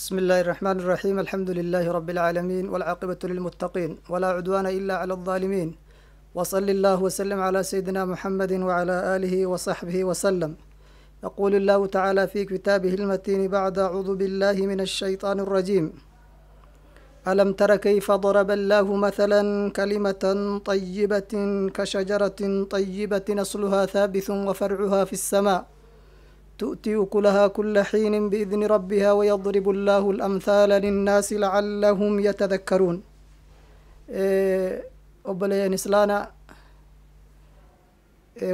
بسم الله الرحمن الرحيم الحمد لله رب العالمين والعاقبة للمتقين ولا عدوان إلا على الظالمين وصل الله وسلم على سيدنا محمد وعلى آله وصحبه وسلم يقول الله تعالى في كتابه المتين بعد أعوذ بالله من الشيطان الرجيم ألم تر كيف ضرب الله مثلا كلمة طيبة كشجرة طيبة أصلها ثابت وفرعها في السماء تؤتي أكلها كل حين بإذن ربها ويضرب الله الأمثال للناس لعلهم يتذكرون obboleeyyan islaana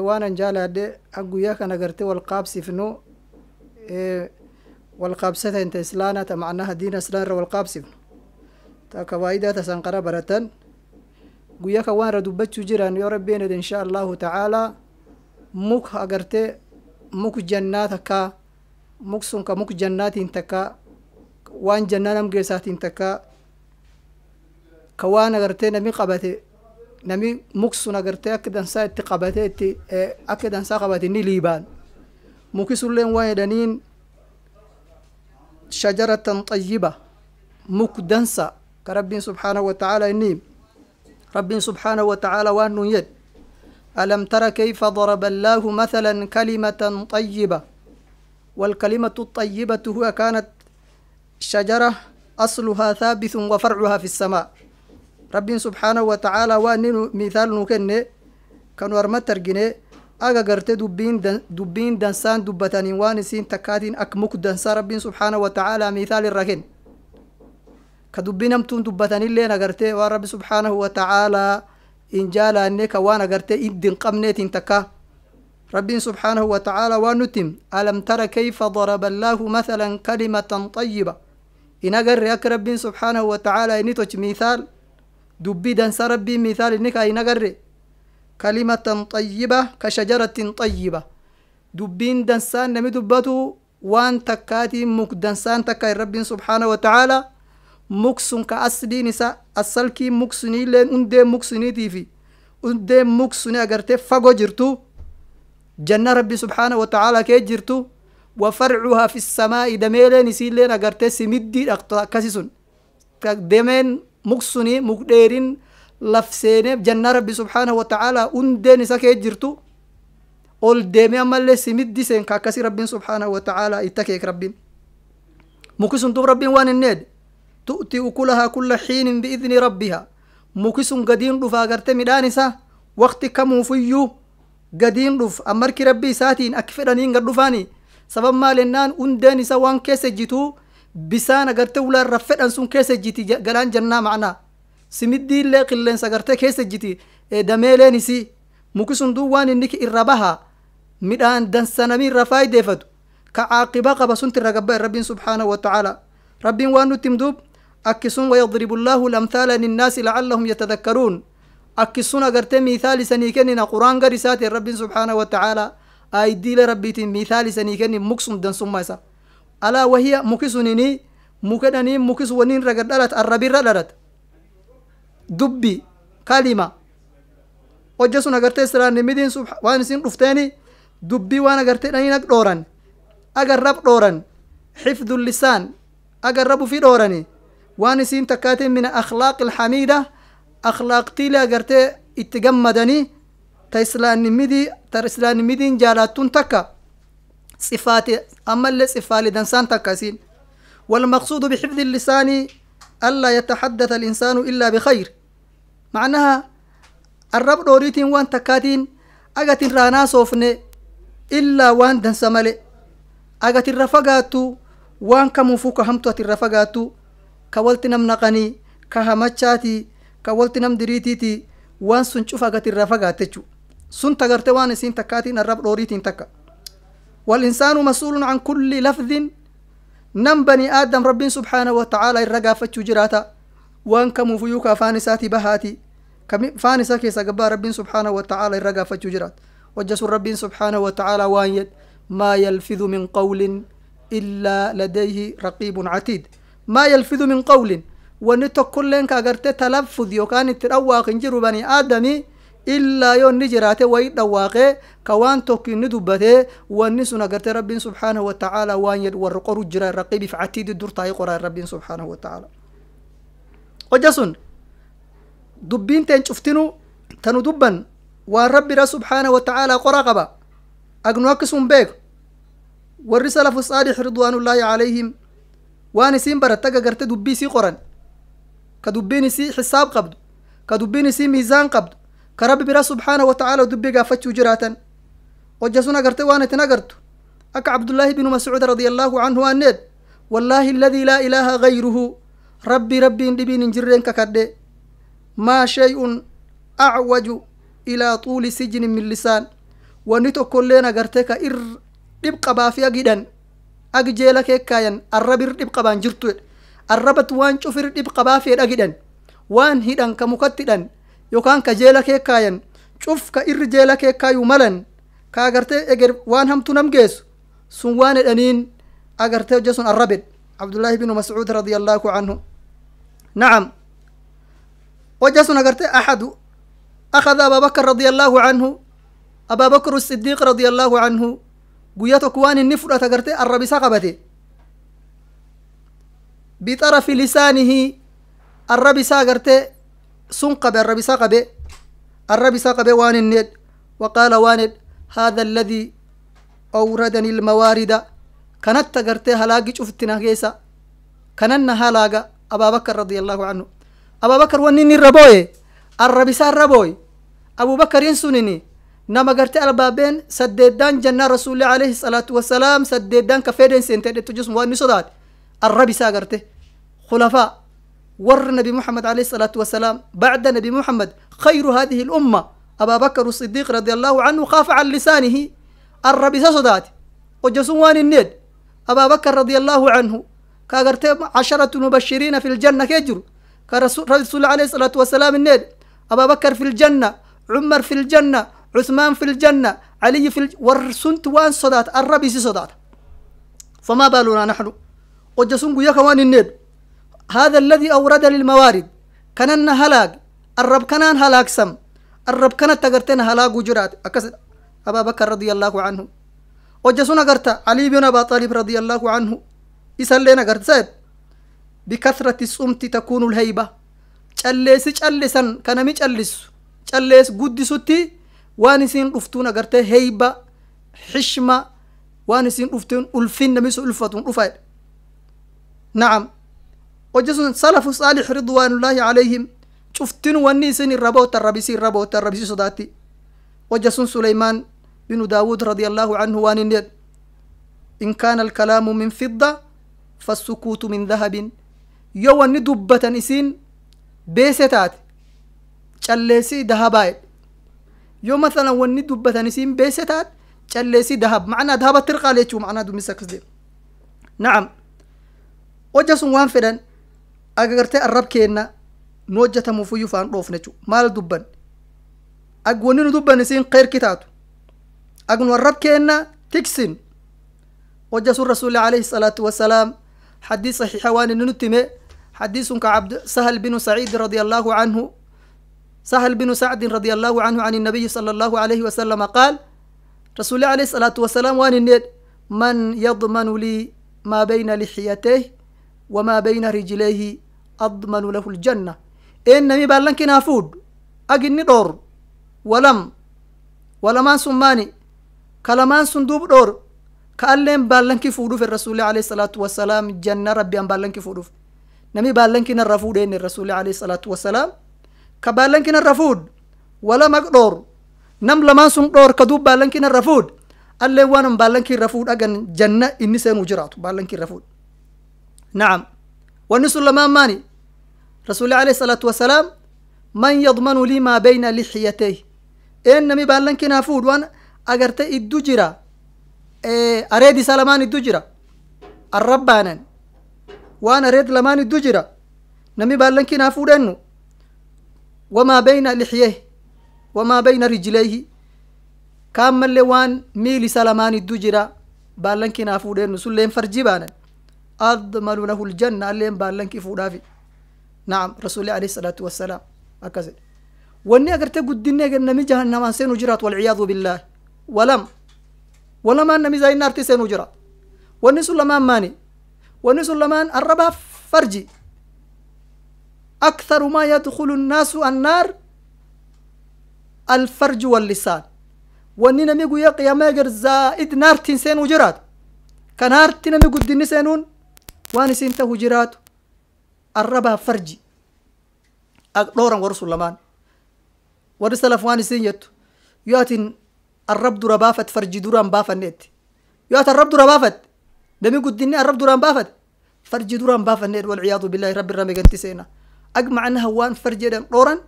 waanan jaalaadhe guyyaa kana garte walqaabsifnu walqaabsata inta islaana ta macnaha diina islaanra walqaabsifnu ta kawaa'idaa ta sanqara baratan guyyaa kan waan irra dubbachuu jiran yoo rabbiin edhe insha allahu ta'aalaa muk agarte muk jannaa takka muk sun ka muk jannaatiin takka waan jannaa nam geessaatiin takka ka waan agartee nami qabate nami muk sun agartee akka dansaa itti qabate itti akka dansaa qabate ni liibaan muki sunleen waan jedhaniin shajaratan xayyiba muk dansa ka rabbiin subxaanahu watacaala inni rabbiin subxaanahu watacaala waan nun yed ألم تر كيف ضرب الله مثلا كلمة طيبة؟ والكلمة الطيبة هو كانت شجرة أصلها ثابت وفرعها في السماء. رب سبحانه وتعالى وانين مثال نكني كانوا أرمت ترجني أجا قرت دبين دن دبين دنسان دبتاني وانسين تكاتين أكمك دنسا. رب سبحانه وتعالى مثال الركن كدبين أمتون دبتاني اللي نقرتي ورب سبحانه وتعالى in jaalaanne ka waan agarte iddin qabneetin takka rabbiin subxaanahu wa tacaala waan nutim alam tara kayfa daraba allaahu mathalan kalimatan طayiba in agarre akka rabbiin subxaanahu wa tacaala ini toch mithaal dubbii dansa rabbiin mithaal inni ka in agarre kalimatan طayiba ka shajaratin طayiba dubbiin dansaan nami dubbatu waan takkaatiin muk dansaan takka in rabbiin subxaanahu wa tacaala muksun ka asliin isa asalkii muksuniileen undee muksuniitiifi undee muksuni agarte fago jirtu. Janna rabbi subxaana watacaala kee jirtu. Wa farcuhaa fi samaa'i dameeleen isiileen agarte simiddii dhaqto akkasi sun. Dameen muksuni mukdheerin lafseene janna rabbi subxaana watacaala undeen isa kee jirtu. Ol deeme ammallee simiddi seen ka akkasi rabbiin subxaanahu watacaala itta keek rabbiin. Muki sun waan inneedhe تؤتي أكلها كل حين بإذن ربها مكس قدين دفا قرت مدانسا وقت كم فيو قدين دف أمرك ربي ساتين أكفرنين قد دفاني سبب ما لنان أنداني سوان كيس جيتو بسان قرت ولا رفت أنسون كيس جيتي قلان جنة معنا سمدي اللي قلن سقرت كيس جيتي دميلين سي مكس دوان إنك إربها مدان دنسانمين رفاي ديفتو كعاقبة قبسنت الرقبة ربي سبحانه وتعالى ربي وانو تمدوب أكسون ويضرب الله الأمثال للناس لعلهم يتذكرون. أكسون أغرت مثال سنيكن قرآن قرسات رب سبحانه وتعالى. أيدي لربي مثال سنيكن مكسون دن سمسا ألا وهي مكسونني مكدني مكس ونين رقدرت الربي ردرت دبي كلمة. وجسون أغرت سران مدين سبح وان سين رفتاني دبي وأنا أغرت نينك دوران. أغر رب دوران. حفظ اللسان. أغر رب في دوراني. Isiin takkaatiin min akhlaaq alxamiida akhlaaqtiile agartee itti gammadanii ta islaanimidii ta islaanimidiin jaalattun takka sifaati ammallee sifaali dansaan takka isiin والمقصود بحفظ اللسان ألا يتحدث الإنسان إلا بخير معناها الرب دوريتين وان تكاتين أغتين رانا صوفني إلا وان دنسمالي أغتين رفقاتو وان كمفوك همتو الرفقاتو ka hamachaati ka walti nam diriitiiti waan sun cufa gati irraa fagaatte jechu sun tagart waan isiin takkaatiin arrab dhooriitiin takka. والإنسان مسؤول عن كل لفظ نم بني آدم رب سبحانه وتعالى الرقا فتشو جراتا وان كم فيوكا فانساتي بهاتي كم فانسا كيسا قبا سبحانه وتعالى الرقا فتشو جرات وجس رب سبحانه وتعالى وان ما يلفظ من قول إلا لديه رقيب عتيد ما يلفظ من قول ونتو كلن كاغرت تلفظ يوكان ترواق انجرو بني آدمي illaa yoo inni jiraate wayi dhawaaqee ka waan tokko inni dubbatee wanni sun agartee rabbiin subhaanahu watacaala waan jedhu warra qoru jira raqiibiif catiidi dur taa'ee qoraa rabbiin subhaanahu watacaala hojja sun dubbiin teen cuftinu tanu dubban waan rabbira subhaanahu watacaala qora qaba agnu isii qoran ka dubbiin isii xisaab qabdu ka dubbiin isii miizaan qabdu ka rabbi bira subxaanahu watacaala dubbii gaafachuu jiraatan hojja sun agarte waan itin agartu akka cabdullaahi binu mascuud radia allaahu canhu waaneed wallaahi aladii laa ilaaha gayruhu rabbii rabbiin dhibiin hin jirreen kakadhe maa shay'un acwaju ilaa xuuli sijnin min lisaan wanni tokkolleen agarte ka ir dhib qabaafi agidhan ag jeela keekkaayan arrab ir dhib qabaan jirtu arrabat waan cufir dhib qabaafee dhagidhan waan hidhan ka mukatti hidhan yookaan ka jeela keekkaayan cuf ka irri jeela keekkaayuu malan ka agartee eger waan hamtu nam geessu sun waan hedhaniin agartee hojja sun arrabed cabdullaahi binu mascuud radia allaahu canhu nacam hojja sun agartee axadu akhada ababakar radia allaahu canhu ababakr sidiiq radia allaahu canhu guyya tokko waan inni fudhate agarte arrabisa qabate bixarafi lisaanihi arrabisa agarte sun qabe arrabisa qabe arrabisa qabe waan inned waqaala waaned hada alladii awradani ilmawaarida kanatti agarte halaagi cuftina keessa kananna halaaga abaabakar radia allahu canhu abaabakar wanni inni irra booye arrabisa irra booye abubakarin sunini نما نمغرتي البابين سددان جنة رسول الله عليه الصلاة والسلام سددان كفيدين سنتين تجوز مواني صداد الربي ساقرتي خلفاء ور نبي محمد عليه الصلاة والسلام بعد نبي محمد خير هذه الأمة أبا بكر الصديق رضي الله عنه خاف عن لسانه الربي ساقرتي وجسوا الند أبا بكر رضي الله عنه كاغرتي عشرة مبشرين في الجنة كجر كرسول رسول الله عليه الصلاة والسلام الند أبا بكر في الجنة عمر في الجنة عثمان في الجنة علي في الج... ورسنت وان صدات الربي سي صدات. فما بالنا نحن؟ وجسون يا كمان النيد هذا الذي أورد للموارد. كان هلاك. الرب كان هلاك سم. الرب كانت تقرتين هلاك وجرات. أكسد أبا بكر رضي الله عنه. وجسون قرت. علي بن أبا طالب رضي الله عنه. يسلينا قرت سيد. بكثرة الصمت تكون الهيبة. چلس چلسن كان مي چلس چلس قد ستي وانسين رفتون أجرته هيبة حشمة وانسين رفتون ألفين نمسو ألفاتون رفاي نعم وجزون سلف صالح رضوان الله عليهم شفتن وانسين الربوت الربيسي الربوت الربيسي صداتي وجزون سليمان بن داود رضي الله عنه وان إن كان الكلام من فضة فالسكوت من ذهب يو ندبة نسين بيستات شلسي ذهبائي yoo mathalan wanni dubbatan isin beese taat calleesii dahab macnaa dahaba tirqaal jechuu macnaa dummisa akkas jedhe nacam hojja sun waan fedhan agartee arrab keenna nu hojjatamuufiyyuu faan dhoofne jechuu maal dubban ag wanni nu dubban isin keerki taatu ag nu arrab keenna tiksin hojja sun wasalaam inni nutti hime xadiisun ka cabd sahal binu saciid radia allahu canhu سهل بن سعد رضي الله عنه عن النبي صلى الله عليه وسلم قال رسول الله عليه الصلاة والسلام وان النيد من يضمن لي ما بين لحيتيه وما بين رجليه أضمن له الجنة. إنني بالنك نافود أجني دور ولم ولمان سماني كلمان صندوق دور كألم بالنك فودو في الرسول عليه الصلاة والسلام جنة ربي أن بالنك فودو. نمي بالنك نرفود الرسول عليه الصلاة والسلام. Ka baalankina rafuud wala mag dhoor. Nam lamaan sun dhoor kaduu baalankina rafuud. Allee waanan baalankii rafuud agan janna inni seenuu jiraatu baalankii rafuud. Nacam wanni sun lamaan maani? Rasuli alayhi salaatu wasalaam man yadmanu lii maa bayna lixyatay een nami baalankinaa fuud waan agarte iddu jira. Areed isa lamaan iddu jira. Arrabbaanan. Waan areed lamaan iddu jira. Nami baalankinaa fuudhennu wamaa bayna lixyeh wamaa bayna rijlayhi kaan malle waan miil isa lamaan iddu jira baalankinaa fuudhennu sulleen farji baanan admanu lahu ljanna alleen baalankii fuudhaafi nacam rasuli alayhi salaatu wassalaam akkas jedhe wanni agarte guddinne nami jahannamaan seenu jiraat walciyaadu billaahi walam walamaan nami zaayinnaarti seenu jiraat wanni sun lamaan maani wanni sun lamaan arrabaa farji أكثر ما يدخل الناس النار الفرج واللسان. واننا ميقو يقيا ميقر زائد نار تنسين وجرات. كنار تنا ميقو الدين سينون وان سنته وجرات. الربا فرجي. أقلورا ورسول لمان. ورسل فوان سينيت ياتن الرب درا بافت فرجي دران بافت نت يات الرب درا بافت. نميقو الدين الرب دران بافت. فرجي دران بافت نت والعياذ بالله رب الرمي قنتي سينا أجمعنا وان فرجدان دوران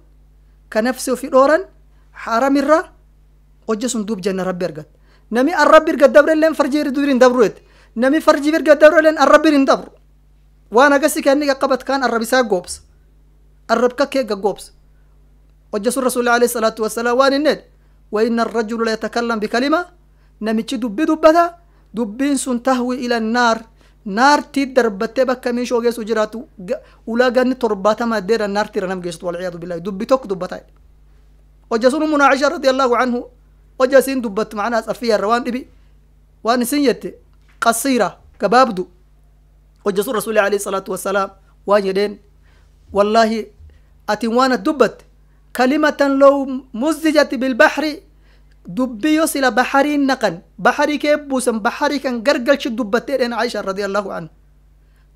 كنفسه في دوران حرام الرا وجسون دوب جنة ربي أرقد نمي الرب يرقد دبر لين فرجي يردورين دبروت نمي فرجي يرقد دبر لين الرب يرين دبر وانا قسي كأني قبت كان الرب يساق قوبس الرب ككيك قوبس وجسون رسول الله عليه الصلاة والسلام وان الند وإن الرجل لا يتكلم بكلمة نمي دبي دبتا دبين سن تهوي إلى النار نار تيد دربته بكا ميش وغيس وجراتو. اولا غاني ترباتا ما دير ديرا نار تيرا نم جيشت والعياد بالله. دوبي توك دوبتا وجاسون مناعشة رضي الله عنه وجاسين دوبت معنا صفية روان ابي وان سنيت قصيرة كبابدو. وجاسون رسول الله عليه الصلاة والسلام واجدين. والله أتي وأنا دوبت كلمة لو مزجت بالبحر dubbiyo sila baxarii naqan. Baxarii kee buusan baxarii kan gargalchi dubbattee dheen aisha radiallahu anhu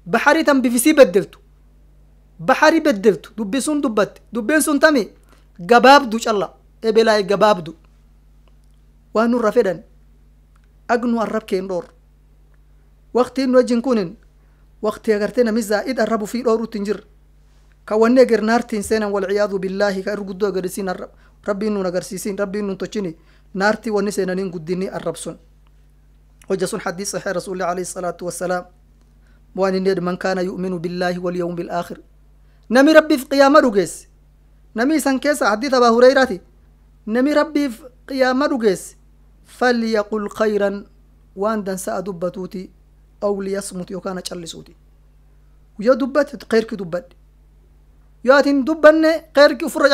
baxarii tan bifisii beddeltu baxarii beddeltu dubbi sun dubbatte dubbiin sun tami gabaabdu calla. Ebelaay gabaabdu. Waan nurra fedhan. Agnu arrab keen dhoor. Waktiin nu wajjin kunin. Wakti agartee nami zaa'id arrabu fii dhoorutti hin jirre ka wanni seenan walciyaadu billaahi ka irra guddoo agarsiin rabbiin nun agarsiisin rabbiin nun tochini guddinni arrab sun hojja sun حديث صحيح رسول الله عليه الصلاة والسلام. وأن النيد من كان يؤمن بالله واليوم الآخر. نمي ربي في قيامة رجيس. نمي سنكيس حديث أبا هريرة. نمي ربي في قيامة رجيس. فليقل خيرا وأن دنسا دبتوتي أو ليصمت يوكان تشلسوتي ويا دبت خيرك دبت. ياتين دبن خيرك فر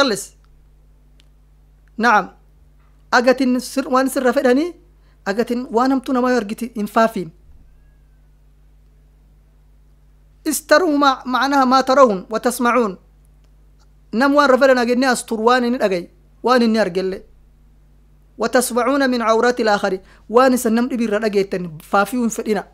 أجتن سر وان سر فدني أجتن وانمتو نما يرجتي إنفافين استروا مع معناها ما ترون وتسمعون نم وان رفلنا قلني أستر وان نرجي وان نرجل وتسمعون من عورات الآخر وان سنم إبي رجيتن فافيون فدنا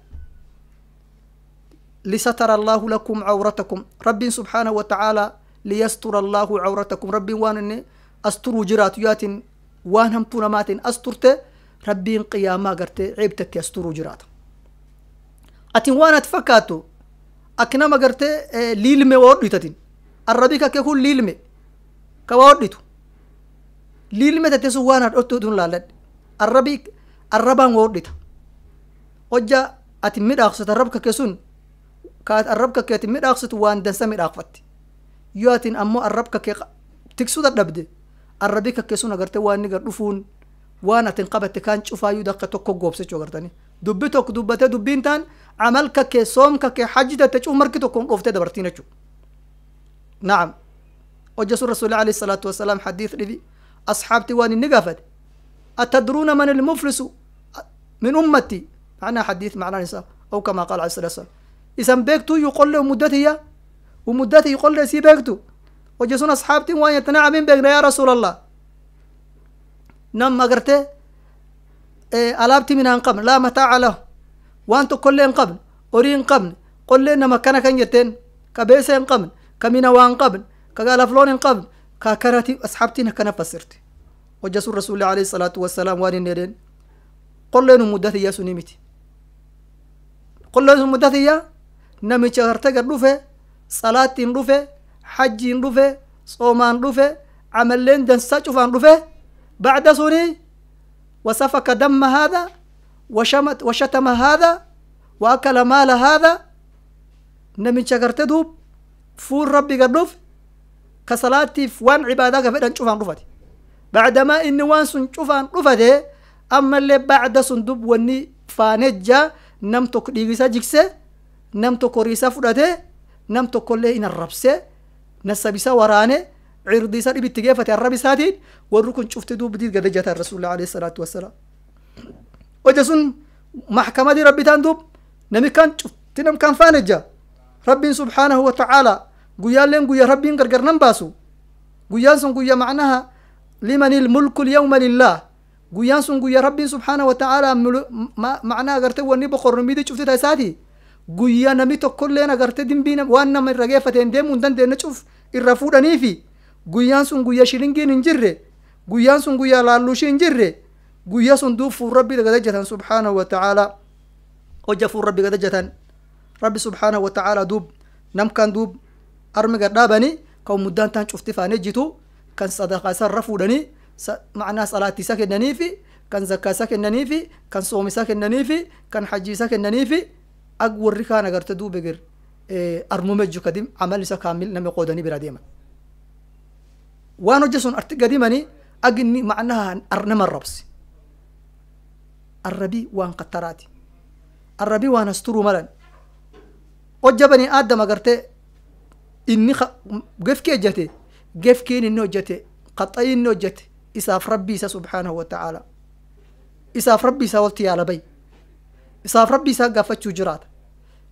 لستر الله لكم عورتكم رب سبحانه وتعالى ليستر الله عورتكم رب وان أستروا جرات ياتن waan hamtuu namaatiin as turte rabbiin qiyaamaa gartee ceebtatti as turuu jiraata. Atin waan ati fakkaattu akka nama gartee liilme waa hodhitatin arrabii kakkee kun liilme ka waa hodhitu. Liilme tatte sun waan hodhitun laalladhe. Arrabii arrabaan waa hodhita. Hojja ati midhaaqsitu arrab kakkee sun ka arrab kakkee ati midhaaqsitu waan dansa midhaaqfatti. Yoo atin ammoo arrab kakkee tiksuu dadhabde waan atin qabatte kaan cufaayyuu dakka tokko goobsechuu agartani dubbi tokko dubbate dubbiin taan camal kakkee soom kakkee hajji tatte cuf marki tokkon dhooftee dabartiin jechuu nacam hojja sun rasuuli alayhi salaatu wasalaam xadiis dhibi asxaabti waan inni gaafate atadruuna man ilmuflisu min ummati macnaa xadiis macnaan isaa أو كما قال عليه الصلاة والسلام إذا بيكتو يقول له مدتي ومدتي يقول له سي بيكتو وجسون أصحابتي وأن يتنعمين بيقنا يا رسول الله. نم أقرته إيه ألابتي من قبل. لا متاع له. وانتو كلين قبل. أورين قبل. قل لنا مكانا كان يتين. كبيسين قبل. كمينا وان قبل. كقال فلون قبل. كاكرتي أصحابتي كان فسرتي. وجسون رسول الله عليه الصلاة والسلام وان النيرين قل لنا مدتي يا سنيمتي قل لنا مدتي يا نمي شهرتك رفه صلاة رفه حجين رفه صومان رفه عملين دنسا شوفان رفه بعد سني وسفك دم هذا وشمت وشتم هذا وأكل مال هذا نمي شكرت دوب فور ربي قدوف كصلاتي وان عبادة فدان شوفان رفتي بعدما إن وان سن شوفان رفتي أما اللي بعد سندوب وني فانجا نم توك ديغيسا جيكسه نم ريسا فدته نم إن نسبيسا ورانه cirdii isa dhibitti geeffate arrab isaatiin warri kun cufti duubdiit gada jatan rasuulillah alayhi salaatu wassalaam hoja sun maxkamadii rabbi taan duub nami kan cufti nam kan faaneja rabbiin subhaanahu wa ta'ala guyyaalleen guyya rabbiin gargar nan baasu guyyaan sun guyya macnaha liman ilmulku lyawma lillah guyyaan sun guyya rabbiin subhaanahu wa ta'ala macnaha agarte wanni boqornomidi cufti ta isaati guyya nami tokkolleen agarte dimbii waan nama irra geeffateen deemuu hin dandeenye cuf irra fuudhaniifi guyyaan sun guyya shilingiin hin jirre guyyaan sun guyya laallushii hin jirre guyya sun duub fuun rabbi gada jatan subhaanahu wa ta'ala hojja fuun rabbi gada jatan rabbi subhaanahu wa ta'ala duub namkan duub armi gad dhaabani kan muddaan taan cufti faane jitu kan sadaqaa isarra fuudhanii macnaa salaatti isa kennaniifi kan zakkaa isa kennaniifi kan soom isa kennaniifi kan hajji isa kennaniifi ag warri kaan agarte duube gir armumeju kadim camal isa kamil nami qoodani biradima wano arti gadimani agni macnaha arnama rabsi. Arabi wan qataraati arabi wan asturu malan. Oja bani aadam agarte inni gefki ejate gefkiin ojate hojjate qaxayi inni hojjate isaaf rabbi isa subxaanahu watacaala isaaf rabbi isaa walti yaalabay isaaf rabbi isaa gaafachuu jiraata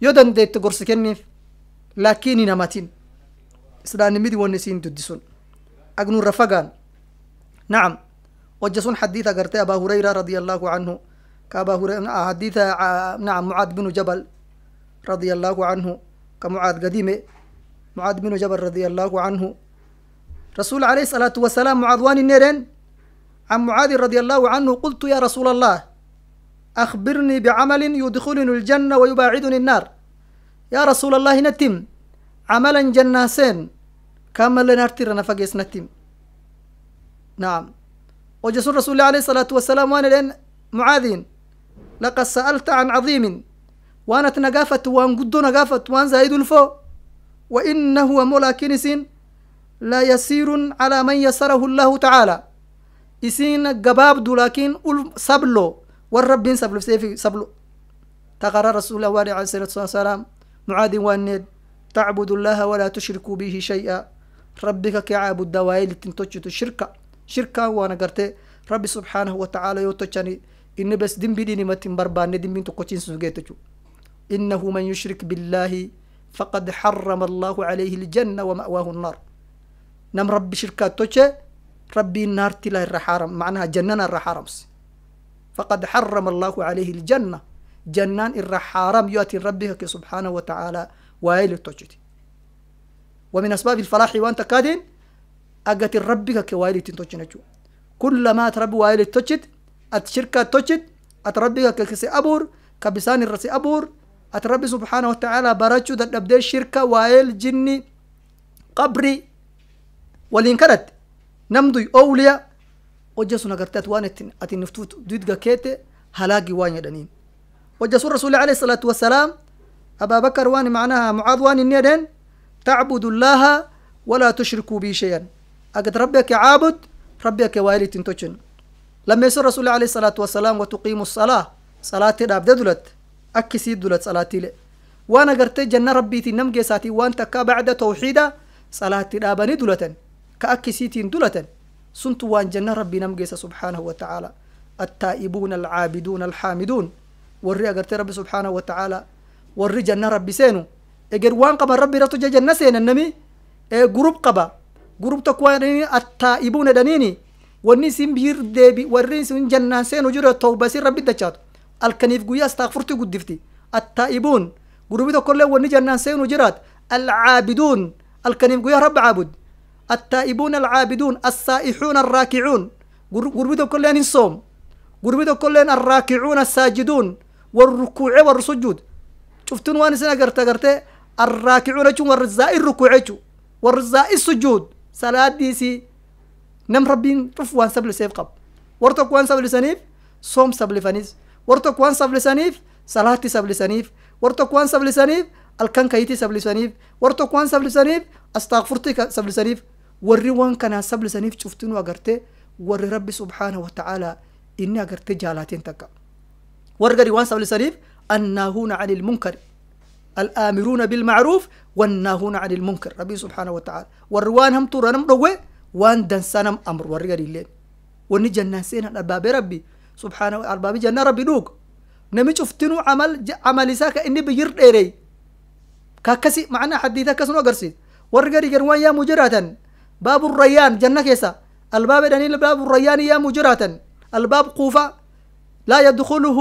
yoo dandeette gorsa kenniif. Laakiin hin hamatin islaamnimidii wanni isiin duddisun agnurra fagaan nacam wajja sun xadiid agartee abaa hurayra radia allahu canhu ka abaa hurayra ah, xadiida ah, nacam mucaad binu jabal radia allahu canhu ka mucaad gadime mucaad binu jabal radia allahu canhu rasuul alayhi salaatu wasalaam mucaad waan hin ereen can mucaadin radia allahu canhu qultu yaa rasuula allah akhbirnii bicamali yudkhiluni ljanna wayubaaciduni annaar yaa rasuula allahi natim camalan jannaaseen kamallen hartirana fagees natim nacam wajasun rasuulillah alayhi isalaatu wasalaam waana dheen mucaadiin laqad sa'alta can cadiimin waanat nagaafat waan guddo nagaafat waan zaa'idulfo wa inahu amo laakiin isin la yasiirun calaa man yasarahu allahu tacaala isin gabaabdu laakiin ul sablo والرب سبلو سيفي سبلو تقرر رسول الله عليه الصلاة والسلام معاذ وانيد تعبد الله ولا تشرك به شيئا. ربك كعابد دوائل تنتوجت الشركة. شركة وأنا قرت ربي سبحانه وتعالى يوتوشاني إن بس دم بديني متن بربان دم بنتو قوتين سوغيتجو. إنه من يشرك بالله فقد حرم الله عليه الجنة ومأواه النار. نم ربي شركات توجه ربي النار تلا الرحارم معناها جننا الرحارمس فقد حرم الله عليه الجنة. جنان الرحارم يأتي ربك سبحانه وتعالى وايل التوجد ومن أسباب الفلاح وأنت كادين أجت ربك كوايل تنتوجنجو. كلما تربي وايل التوجد أتشركة توجد أتربك كسي أبور كبسان الرسي أبور أتربي سبحانه وتعالى برجو دبدي الشركة وايل جني قبري. Waliin kadhatte namduy owliya hojja sun agartee waan itti ati niftuut didga keete halaagi waan jedhaniin hojja sun rasuli alayhi salaatu wassalaam abaabakar waan macnaha mucaad waan inni edhen tacbudu llaha walaa tushrikuu bii shayan agad rabbeke caabud rabbeke waayilitin tochin lammeeso rasuli alayhi salaatu wassalaam watuqiimu salaa salaati dhaabde dulat akki sii dulat salaatile waan agartee janna rabbiitiin nam geesaatii waan takka bacda tawxiida suntu waan janna rabbii nam geessa subxaanahu wa tacaala attaa'ibuuna alcaabiduuna alxaamiduun warri agartee rabbi subxaanahu wa tacaala warri janna rabbi seenu eger waan qaba rabbi irrattu janna seenan ee gurub qaba. Gurub tokko waan dhaniini attaa'ibuuna dhaniini wanni isin biyir deebi warri isin jannaan seenu jiru tawba rabbi dachaatu alkaniif guyyaa astaakfurtii guddifti. Attaa'ibuun. Gurubi tokkollee wanni jannaan seenu jiraat. Alcaabiduun. Alkaniif guyyaa rabbi caabud التائبون العابدون السائحون الراكعون. قربتو كلين الصوم. قربتو كلين الراكعون الساجدون. والركوع والسجود. شفتون وأنا سنة قرت قرت الراكعون والرزاء الركوع والرزاء السجود. صلاة ديسي. نم ربين رف وان سبل سيف قب. ورتك وان سبل سنيف صوم سبل فنيس. ورتك وان سبل سنيف صلاة سبل سنيف. ورتك وان سبل سنيف الكن كيتي سبل سنيف. ورتك وان سبل سنيف استغفرتي سبل سنيف. Warri waan kanaa sablisaniif cuftinu agarte warri rabbi subhaanahu watacaala inni agarte jaalaateen takka. Warri gadi waan sablisaniif annaahuuna cani ilmunkari الآمرون بالمعروف والناهون عن المنكر ربي سبحانه وتعالى والروان هم تورا نم دوه وان دنسانم أمر ورقا اللين وني جنة سينا الباب ربي سبحانه الباب جنة ربي دوق نمي شفتنو عمل عمل ساكا إني بير ديري كاكسي معنا حديثا كسنو أقرسي ورقا رجل يا مجراتا باب الريان جنة كيسا الباب دنيل باب الريان يا مجراتا الباب قوفا لا يدخله.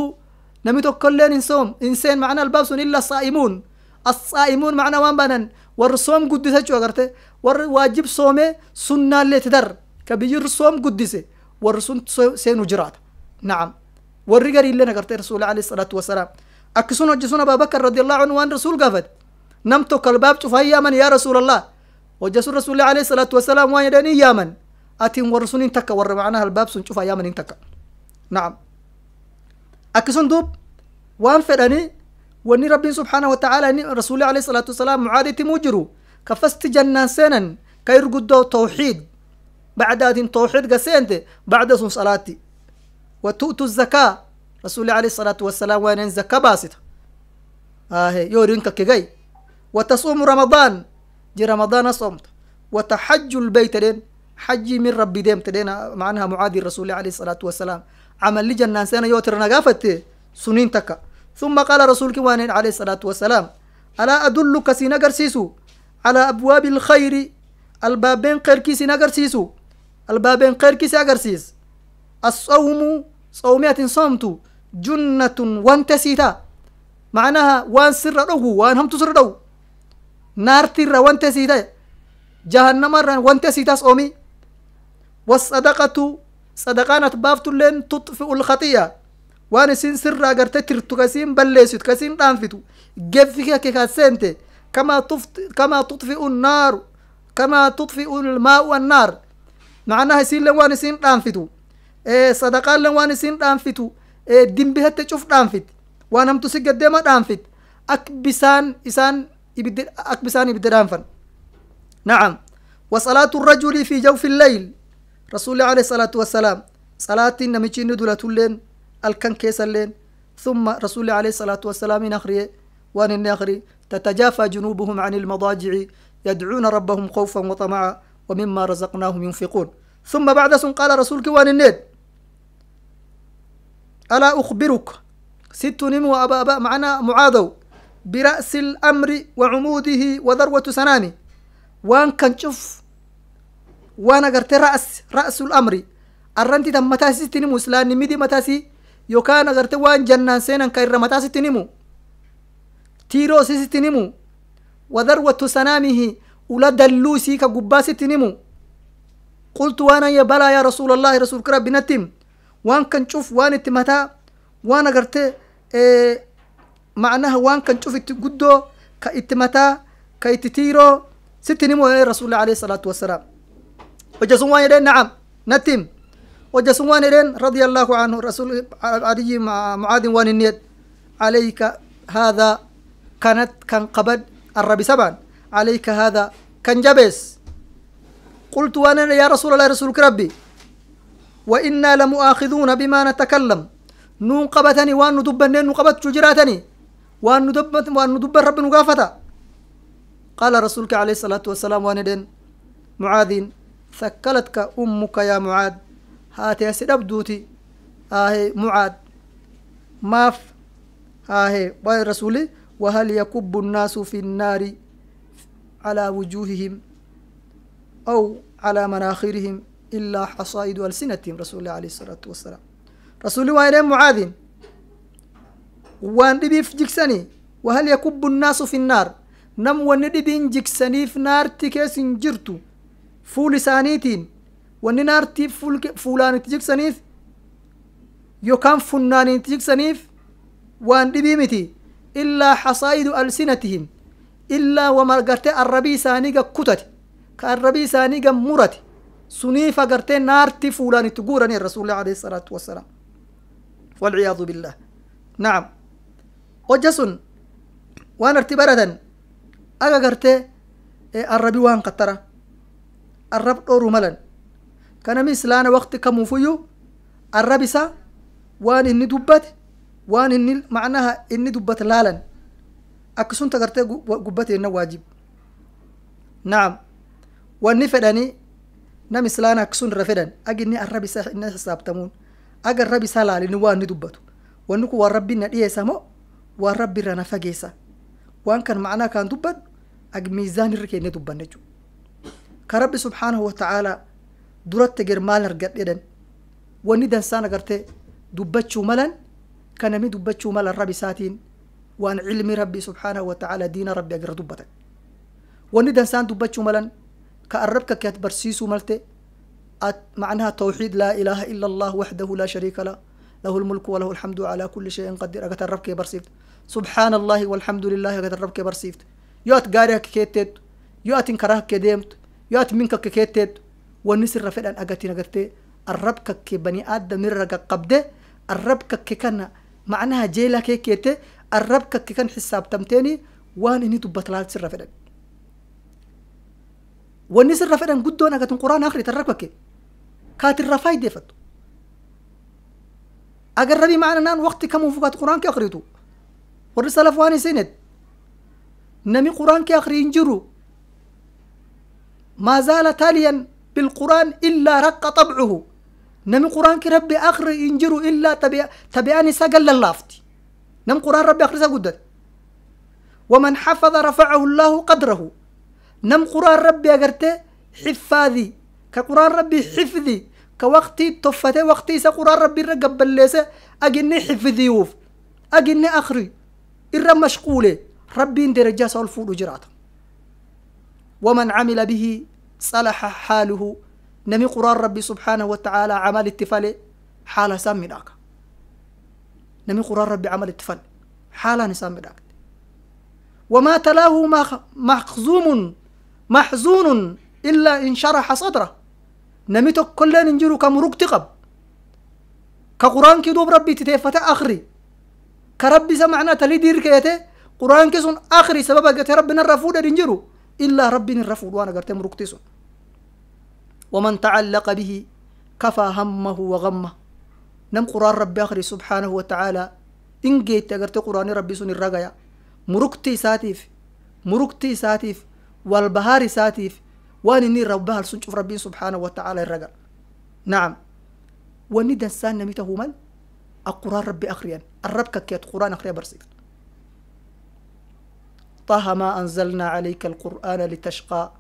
نمي تكلين إنسوم. إنسان معنا الباب سن إلا الصائمون الصائمون معنا وان بانن. ور صوم قدسة شو أغرته. ور واجب صومه سنة اللي تدر. كبير صوم قدسة. ور سن سين جرات. نعم. ور رجال اللي نغرته رسول عليه الصلاة والسلام. أكسون وجسون أبا بكر رضي الله عنه وان رسول قافت. نمتو كالباب شوف يا من يا رسول الله. وجسون رسول الله عليه الصلاة والسلام وان يدني يا من أتين ور سن تكا ور معناها الباب سن شوف يا من تكا نعم أكسون دوب وان فدني وني ربي سبحانه وتعالى ني رسول عليه الصلاة والسلام معادي تموجرو كفست جنان سنن كيرقدو توحيد بعد هذه توحيد قسنت بعد سن صلاتي وتؤتوا الزكاة رسول عليه الصلاة والسلام وين زكاة باسطة آه يورينك كجاي وتصوم رمضان جي رمضان صمت. وتحج البيت دين حجي من ربي ديم تدين معناها معادي الرسول عليه الصلاة والسلام. عمل لي جنان سنة يوتر نقافت سنين تكا. ثم قال رسولك وان عليه الصلاة والسلام ألا أدلك سينقر سيسو؟ على أبواب الخير البابين قيركي سينقر سيسو؟ البابين قيركي سينقر سيس؟ الصوم صومية صمت جنة وانتسيتا معناها وان سر دو وان هم تسر نارتي روانتي وانت سيدا جهنم را وانت سيدا سومي والصدقة صدقانة بافت لين تطفئ الخطية وان سن سر را غرت ترتو كسين بل ليسيت كسين تانفتو جب فيها كي خاسينتي كما, تفت... كما تطفئ النار كما تطفئ الماء والنار. معناها سين لوان سين تانفتو إيه صدقان لوان سين تانفتو إيه دين بها تشوف تانفت وأنا متسجد ديما تانفت أكبسان إسان ak bisaan ibidde dhaanfan nacam وصلاة الرجل في جوف الليل. رسول الله عليه الصلاة والسلام. صلاة نمشي ندولة اللين الكن كيس اللين ثم رسول الله عليه الصلاة والسلام نخري وان النخري. تتجافى جنوبهم عن المضاجع يدعون ربهم خوفا وطمعا ومما رزقناهم ينفقون. ثم بعد سن قال رسولك وان النيد ألا أخبرك؟ ست نمو أبا أبا معنا معاذو. برأس الأمر وعموده وذروة سنامي وان كان شوف وأنا قرت رأس رأس الأمر. الرنتي تم متاسي تنمو سلان نمدي متاسي. يوكان قرت وان جنان سينا كير متاسي تنمو. تيرو سيسي تنمو. وذروة سنامه ولد اللوسي كقباس تنمو. قلت وأنا يا بلا يا رسول الله رسول كرب نتيم وان كان شوف وان تمتا وأنا قرت إيه معناها وان كان تشوف قدو كإتمتا كإتتيرو ستنمو إيه رسول الله عليه الصلاة والسلام. وجسوان يدين نعم نتم. وجسوان يدين رضي الله عنه رسول علي معاذ وان النيت. عليك هذا كانت كان قبد الربي سبع عليك هذا كان جبس قلت وأنا يا رسول الله رسولك ربي. وإنا لمؤاخذون بما نتكلم. نون قبتني وأن ندبنين قبت شجراتني. شجراتني وان ندب وان ندب رب نقافتا قال رسولك عليه الصلاة والسلام وان معاذ ثكلتك أمك يا معاذ haatee asi dhabduuti haahe mucaad maaf haahe waa'ee rasuli wahal yakubbu الnaasu fi الnaari calى wujuuhihim aw calى manaakhirihim ilaa xasaa'idu alsinatihim rasuli alayh الsalaatu wasalaam rasuli waa idheen mucaadin وان ديبيف جكساني وهل يكب الناس في النار؟ نم وان ديبين جكساني في نار تكيس جرتو. فول سانيتين وان نار تي فول فولان تجكسانيف يوكان فنان تجكسانيف وان ديبيمتي إلا حصائد ألسنتهم إلا وما قرت الربي سانيقا كتت كالربي سانيقا مرت سنيفا قرت نار تفولان تقورني الرسول عليه الصلاة والسلام. والعياذ بالله. نعم. Hojja sun waan arti baratan aga gartee arrabi waan qattara arrab dhooru malan kanami islaana wakti kamuufuyyu arrab isa waan inni dubbate waan inni macnaha inni dubbate laalan akkasunta gartee gubbateenna waajib na'am wanni fedhanii nam islaana akkasun irra fedhan ag inni arrab isa inni hisaabtamuun aga arrab isaa laalini waan inni dubbatu wanni kun waan rabbi na dhiyeessa moo waan rabbi irra na fageessa waan kan macnaa kaan dubbadhu ag miizaan irra keenne dubbanne jechuudha ka rabbi subhaanahu wa ta'aalaa duratti eger maal argadhedhan wanni dansaan agartee dubbachuu malan ka nami dubbachuu malan rab isaatiin waan cilmi rabbi subhaanahu wa ta'aalaa diina rabbi agarra dubbatan wanni dansaan dubbachuu malan ka arrabka keet barsiisuu malte macnaha tawxiid laa ilaaha ila allah waxdahu laa shariika lah له الملك وله الحمد على كل شيء قدير أجت الرب كي برسيفت سبحان الله والحمد لله الرب كي برسيفت يوت قاريك كيتت يوت انكراك كديمت يوت منك كيتت والنسر رفدان أجت نجتي الرب كي بني آدم مرة قبده الرب كي كان معناها جيلا كي كيتة الرب كي كان حساب تمتيني وان إني تبطلات سر رفدان والنسر رفدان قدون أجت القرآن آخر الرب كي كات الرفاي ديفتو agar rabi macnanaan waqti kamuu fugaat quraanki akritu warri salaf waan isined nami quraanki akri hin jiru maa zaala taaliyan bilquraan illaa raqa طabcuhu nami quraanki rabbi akri hin jiru illaa tabi'aan isa gallallaafti nam quraan rabbi akrisa guddate waman xafada rafacahu allahu qadrahu nam quraan rabbi agarte xifaadi ka quraan rabbi xifdi كوقتي تفته وقتي سقرا ربي رقب الليسة أجني حفظيوف أجني أخري إرى مشغولة. ربي درجة سالفود وجرات ومن عمل به صلح حاله. نمي قرآن ربي سبحانه وتعالى عمل التفال حالة سامي داك. نمي قرآن ربي عمل التفال حالة نسامي داك. وما تلاه مخزوم محزون إلا إن شرح صدره. ka murugti qab ka quraankii duub rabbi itti teeffate akri كرب سمعنا تليدير كيته قرآن كسون آخري سبب قت ربنا الرفود دينجرو إلا ربنا الرفود وأنا قرت مرقتسون ومن تعلق به كفى همه وغمه. نم قرآن ربي آخري سبحانه وتعالى. إن جيت قرت قرآن ربي سون الرغيا مرقتي ساتيف. مرقتي ساتيف. والبهاري ساتيف. واني ني ربها سون شوف ربي سبحانه وتعالى الرغا نعم. وندى سان نميته مال؟ القران ربي اخريا الرب كيت قرآن أخريا برسيف طه ما أنزلنا عليك القرآن لتشقى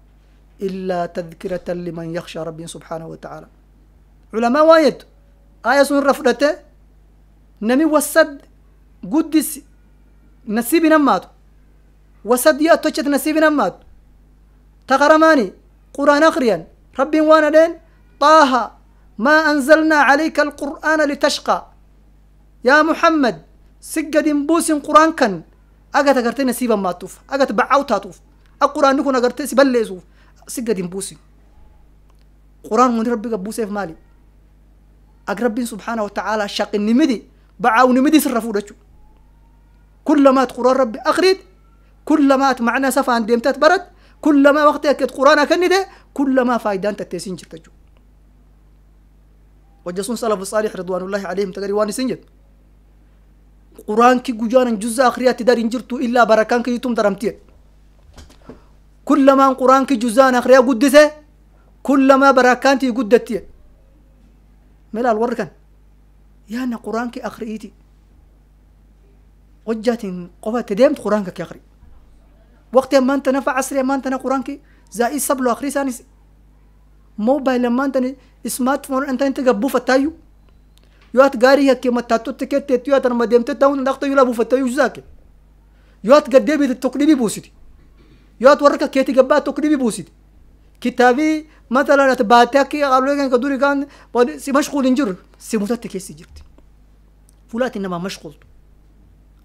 إلا تذكرة لمن يخشى ربي سبحانه وتعالى. علماء وايد. آية سن رفضته. نمي وسد قدس نسيب نمات وسد يا توجت نسيب نمات تغرماني. قرآن أخريا. ربي وأنا دين. طه ما أنزلنا عليك القرآن لتشقى. يا محمد سجد بوس قرآن كان. أجت أجرت نسيبا ما توف أجت بعوت تطوف القرآن نكون أجرت سبل يسوف سجد بوس. قرآن من ربي بوس في مالي. أقرب سبحانه وتعالى شق النمدي. بعو نمدي سرفوا رجو كلما قرآن ربي أخريد كلما معنا سفا عن ديمتات برد كلما وقت أكد قرآن كنده كلما فايدان تتسين جرتجو وجسون سلف الصالح رضوان الله عليهم تقري واني سنجد قرآن كي جوجانا جزء آخريات تدار جرتو إلا بركان كي يتم درمتيه كلما قرآن كي جزء آخريا قدسه كلما بركان تي قدتيه ملا الوركن يا أنا قرآن كي آخريتي وجات قوة تديمت قرآن كي آخري وقت ما انت نفع عصري ما انت قرآن كي زائي سبلو اخري ساني موبايل ما انت سمارت فون انت انت قبو فتايو يوات غاري هكي ما تاتو تكت يوات أنا ما ديمت داون دقت يلا بو فتايو زاك يوات قديبي التقليبي بوسيتي. يوات وركا كيتي قبا تقليبي بوسيتي. كتابي مثلا تباتاكي قالوا لك كدوري كان سي مشغول انجر. سي متات كيسي جرت. فلات انما مشغول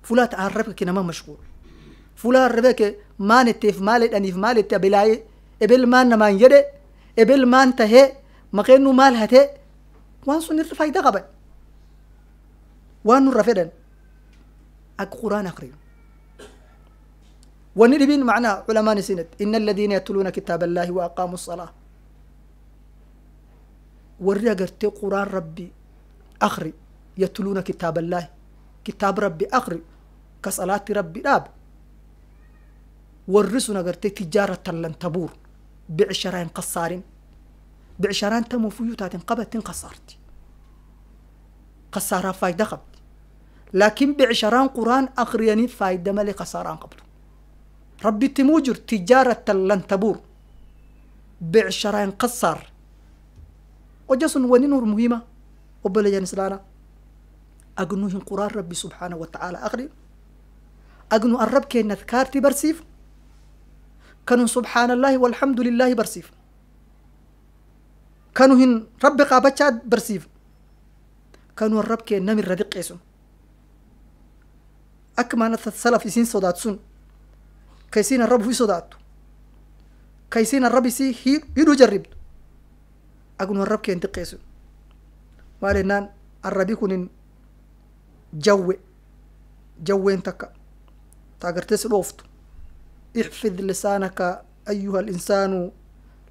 فلات عرفك انما مشغول فلان ربك ما نتف مال أنيف مال تبلاي. إبل ما نمان يد إبل ما انتهى ما كأنه مال هته وان سن الفايدة قبل وانو رفدن اك قران اخري ونربين معنا علماء سنت ان الذين يتلون كتاب الله واقاموا الصلاه وري اغرتي قران ربي اخري يتلون كتاب الله كتاب ربي اخري كصلاه ربي داب ورسنا غرتي تجارة لن تبور بعشرين قصار بعشرين تمو فيوتات قبت قصارتي قصارة فايدة خبت لكن بعشران قرآن أخرياني فايدة مالي خساران قبل. ربي تموجر تجارة لن تبور. بعشران قصر. وجسن ونور مهمة. وبلا جانس لانا. اغنو قرآن ربي سبحانه وتعالى أخري. اغنو الرب كاين اذكارتي برسيف كانوا سبحان الله والحمد لله برسيف. كانوا هن ربي قابتشاد برسيف. كانوا الرب كاين نمر رديق قيسون akmanata salaf isin sodaadsun kaysina rab hui sodaadto kaysina rab isi hi hidhu jaribto agnu rabken diqeyso maalinaan arabi kunin jawe jaween jaweentaka taagartes dhoofto ixfid lisaanaka ayuha alinsaanu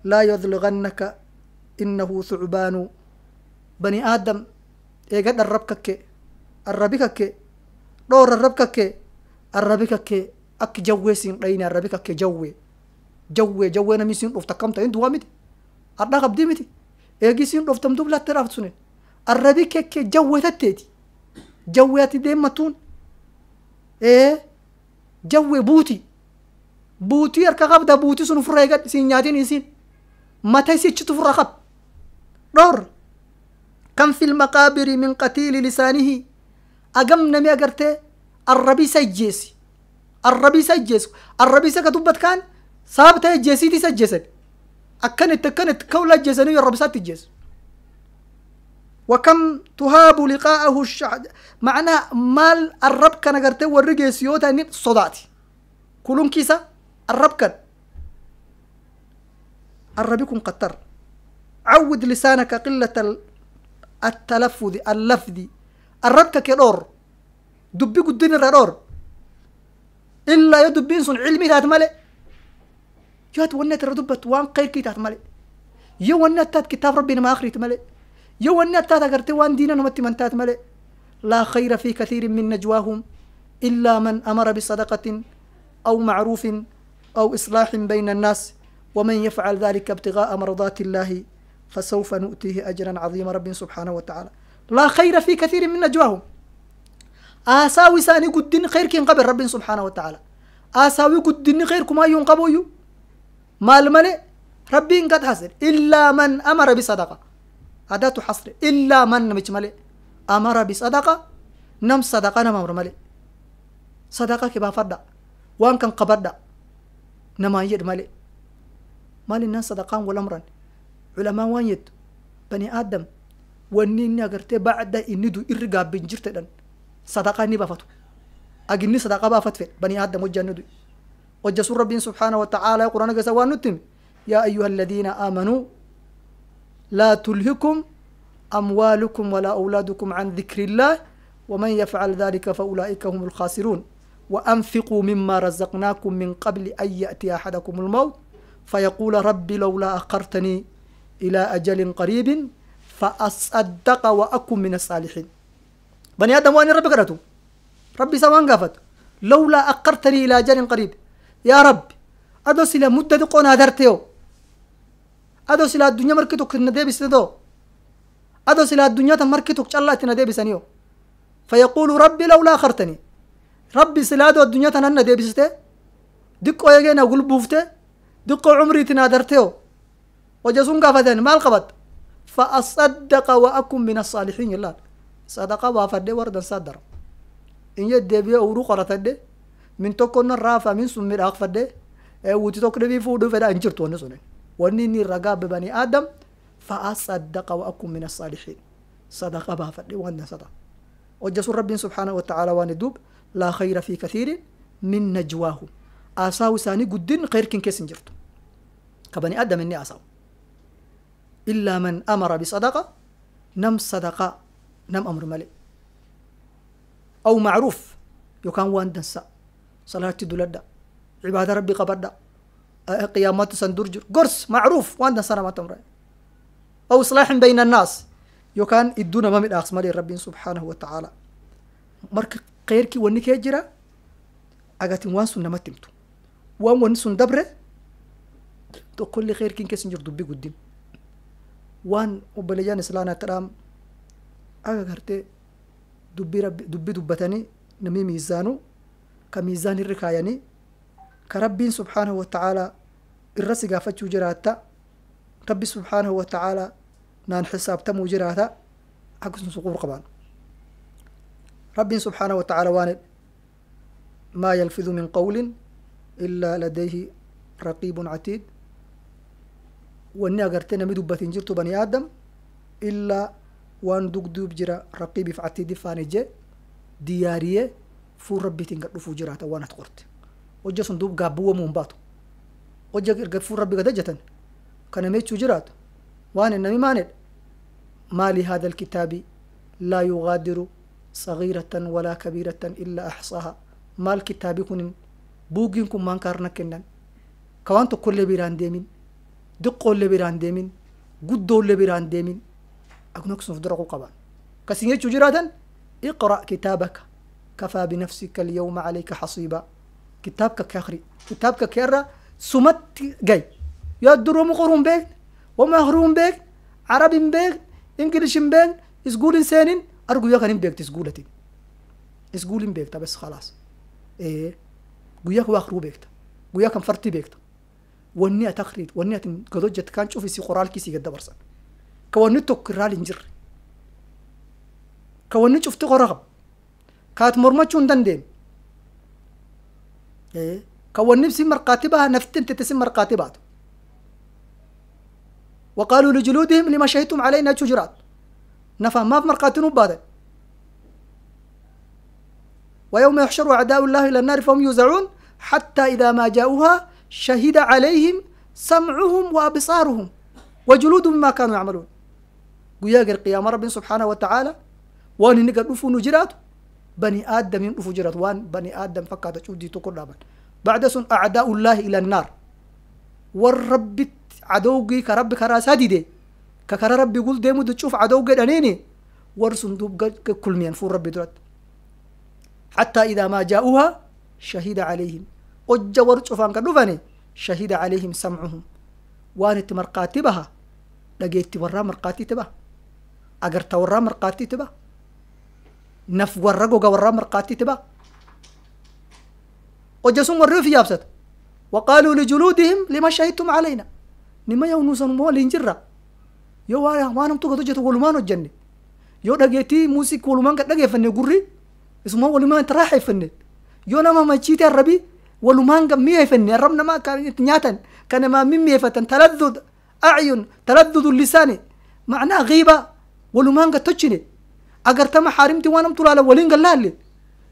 laa yadliganaka inahu thucbaanu bani aadam eega rabkake arrabikake arrabi kakke dhoor arrab kakke arrabi kakke akki jawwee siin dhayni arrabi kakke jawwe jawwe jawwee nami siin dhufta kamta in duwa miti adha qabdi miti eegi siin dhuftam dub latte dhaaftu sunin arrabi kekke jawwe tatteeti jawwe ati deemmatuun ee jawwe buuti buutii harka qabda buuti sun ufirra eegad siin nyaatin isiin mata isichitu ufirra qab dhor kan fi lmaqaabiri min qatiili lisaanihi أقم نمي أقرتي الربي سجيسي الربي سجيسي الربي سكتبت كان سابتا جيسي دي سجيسي أكنت تكنت كولا جيسي الربي سات جيسي. وكم تهاب لقاءه الشعد معنى مال الرب كان أقرتي ورقي سيوتا نيب يعني صداتي. كلون كيسا الرب كان. الربي كن قطر. عود لسانك قلة التلفذ اللفظي الرب كدور. دبي قدين الرور إلا يدبين صن علمي تات ملي يات ونت ردبت وان قير كي تات ملي يو ونت تات كتاب ربنا ما آخري تملي يو أن أتات أغرتي وان دينا نمتي من تات ملئ لا خير في كثير من نجواهم إلا من أمر بصدقة أو معروف أو إصلاح بين الناس. ومن يفعل ذلك ابتغاء مرضات الله فسوف نؤتيه أجرا عظيما. رب سبحانه وتعالى. لا خير في كثير من نجواهم. آساوي ساني قدين خير كين قبل رب سبحانه وتعالى. آساوي قدين خير كما ينقبوا يو مال ملئ ربي قد حسر. إلا من أمر بصدقة. أداة حصر. إلا من نمج ملي؟ أمر بصدقة؟ نم صدقة نم أمر ملي. صدقة كبا فدا وان كان قبدا نما يد ملي. مالي الناس صدقان والأمران علماء وان يد. بني آدم. واني إني أغرتي بعد إني دو إرقا بنجرت دن. صدقة ني بافتو أجني صدقة بافت في بني آدم وجه ندو. وجسور ربي سبحانه وتعالى. القرآن قسوان نتم يا أيها الذين آمنوا لا تلهكم أموالكم ولا أولادكم عن ذكر الله ومن يفعل ذلك فأولئك هم الخاسرون. وأنفقوا مما رزقناكم من قبل أن يأتي أحدكم الموت. فيقول ربي لولا أخرتني إلى أجل قريب فأصدق وأكن من الصالحين. بني آدم وأني ربي قرأته. ربي سوان قافت. لولا أقرتني إلى جار قريب. يا رب أدوس إلى مدة قونا درتيو أدوس إلى الدنيا مركتك ندي بسندو أدوس إلى الدنيا تمركتك شاء الله تندي بسنيو فيقول ربي لولا أخرتني. ربي سلادو الدنيا تنانا دي بسته دقو يجينا قلبوفته دقو عمري تنادرتيو وجسون قافتين مال قبط فأصدق وأكون من الصالحين. الله صدق وافد ورد صدر. إن يدبي أورو قرطد من تكون رافا من سمير أخفد إيه، وتي تكون في فودو فدا انجرت ونسون ونيني رقا بني آدم فأصدق وأكون من الصالحين. صدق وافد ورد صدر وجس رب سبحانه وتعالى واندوب لا خير في كثير من نجواه. أساو ساني قدن خير كن كسنجرت كبني آدم إني أساو. إلا من أمر بصدقة نم صدقة نم أمر ملي أو معروف يكون وان دنسا صلاة دولدا عبادة ربي قبردا آه، قيامات سندرج قرص معروف وان دنسا ما تمر أو صلاح بين الناس يكون إدونا ما من أخص مالي ربي سبحانه وتعالى. مرك قيرك ونك يجرى أغاتي وان سنة ما تمتو. وان وان سن دبر تقول لي خير كين كسنجر دبي قدين waan obboleeyyaan islaanaatti dhaam aga gartee dubbii rabbi dubbii dubbatanii namni miizaanu ka miizaan irri kaayanii ka rabbiin subhaanahu wata'aalaa irra si gaafachuu jiraatta rabbi subhaanahu wata'aalaa naan xisaabtamuu jiraata akkasuma suquur qabaan rabbiin subhaanahu wata'aalaa waan jedhe maa yalfidu min qawlin illaa ladayhi raqiibun catiid wanni agartee namni dubbatiin jirtu bani aadam illaa waan dugduub jira raqiibiif catiidif faan ije diyaariyee fuul rabbiitiin gad dhufuu jiraata waan ati qorte. Hojja sun duub gaabbuwwamuu hin baatu. Hojja erga fuul rabbi gad ejjatan kana mechuu jiraatu. Waan nami maanedha maali hada alkitaabi? Laa yugaadiru sagiiratan walaa kabiiratan illaa axsaaha maal kitaabi kunin? Buugiin kun maan kaarna kennan? Ka waan tokkollee biraan deemin diqqoollee biraan deemin guddoollee biraan deemin akun akkasuma dura ku qaban kasin jechuu jiraatan iqra' kitaabaka kafaa binafsika alyawma calayka xasiiba kitaabka ka akri kitaabka keerra sumatti gay yaa duroomu qoruu hin beekne wama akriuu hin beekne carabi hin beekne ingilish seenin ar guyyaa kan hin beekte isguulatin isguul hin bas khalaas guyyaa waa akriuu beekta guyyaa kan fartii وني أتخريد وني أتن قدو شوفي سي قرال كيسي قد برصا كواني توك رالي نجر كواني شوف تغو رغب كات مرمى چون دن إيه؟ كواني بسي مرقاتبها نفتن تتسم مرقاتبات. وقالوا لجلودهم لما شهدتم علينا شجرات. نفا ما في مرقاتنو بادن ويوم يحشر أعداء الله إلى النار فهم يوزعون حتى إذا ما جاؤوها شهد عليهم سمعهم وأبصارهم وجلودهم بما كانوا يعملون. قياق القيامة رب سبحانه وتعالى وأن نقل نفو نجرات بني آدم ينفو جرات وأن بني آدم فكات شودي تقول بعد سن أعداء الله إلى النار. والرب عدوغي كرب كرا سادي ككرا ربي يقول ديمو تشوف عدوغي دانيني. ورسن دوب كل مين فور ربي درات. حتى إذا ما جاءوها شهد عليهم. وجا ورشوفان كدوفاني شهد عليهم سمعهم. وانت مرقاتي بها. لقيت ورا مرقاتي تبا. أجرت ورا مرقاتي تبا. نف ورا جوجا ورا مرقاتي تبا. وجسم ورا في يابسط وقالوا لجلودهم لما شهدتم علينا. نما يونسون مو لينجرا. يو وأنا وأنا متو جتو ولمان الجنة يو دقيتي موسيقى ولمان قد دقي فني قري. اسمه ولمان تراحي فني يو نما ما تشيتي الربي ولمان قم مية فني الرب ما كان نياتن كان ما مية فتن تلذذ أعين تلذذ اللسان. معناه غيبة. ولمان قد تشني أجر تم حارمتي وأنا مطلع على قال لي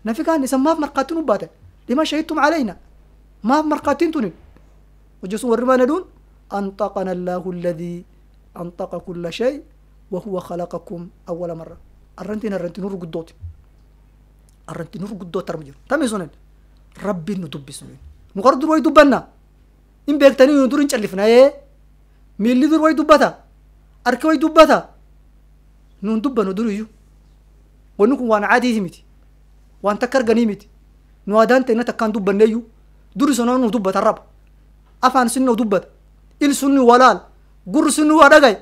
نفي كان يسمى مرقاتين وباتن. لما شهدتم علينا. ما مرقاتين تنين وجسوا الرمان دون. أنطقنا الله الذي أنطق كل شيء وهو خلقكم أول مرة. أرنتين أرنتين نور قدوت أرنتين نور قدوت ترمجر تمي ربي ندب سنن نقرد روي دبنا. إن بيكتني ندور إن شلفنا إيه؟ ميلي دور روي دبتا. أركي روي دبتا. نون دب ندور يو. ونكون وأنا عادي ميتي وان تكر غنيمتي نوادان تينا تكان دبنا يو. دور سنن دبتا الرب أفان سنو دبتا. sunni walaal gur sunni waa dhagay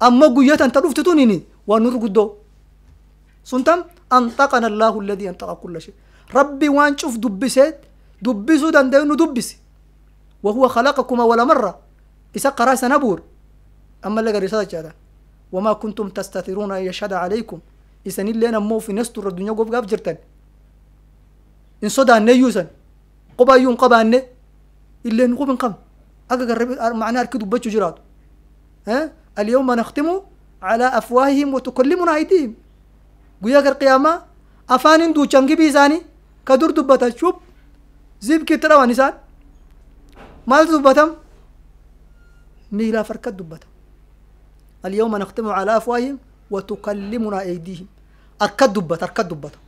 amma guyyatan ta dhufti tunini waa nur guddoo suntam anxaqana allaahu alladii ربي وان شوف دبسات دبسو دندنو دبس. وهو خلقكم ولا مرة. إذا راس نبور أما اللي قرصات جادة. وما كنتم تستثيرون أن يشهد عليكم. إذا اللي أنا مو في ناس تر الدنيا قف قف جرتن. إن صدى أن يوسن. قبا يوم قبا أن. اللي نقوم قم. اقرب معناه كدب جرات ها؟ اليوم نختم على أفواههم وتكلمنا أيديهم. ويا قيامة. افان دو تشانغي بيزاني. كدور دبتا شوب زيب كترا ونسان مال دبتم ميلا فركت دبتا اليوم نختم على أفواههم وتكلمنا أيديهم أركت دبتا أركت دبتا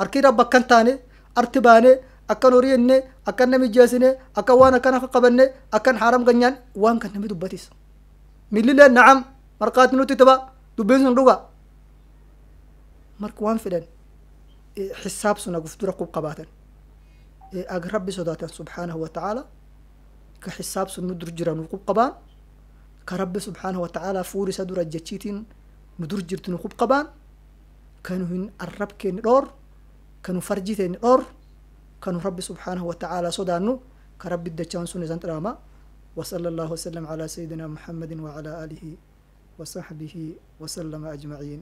أركي ربك كنتاني أرتباني akkan horii enne akkan nami jeesine akka waan akkan akka qabanne akkan haram ganyaan waan kan nami dubbatis millilee nacam marqaati nuti taba dubbiin sun dhuga nu dur jira nu qub qabaan ka rabbi subxaanahu wa tacaala fuur isa dura jechiitiin nu dur jirtu nu qub qabaan kanu hin arrabkeenni dhoor kanu farjiteenni dhoor kanu rabbi subxaanahu wa tacaala sodaannu ka rabbi dachaan sun isan xidhaama وصلى الله وسلم على سيدنا محمد وعلى آله وصحبه وسلم أجمعين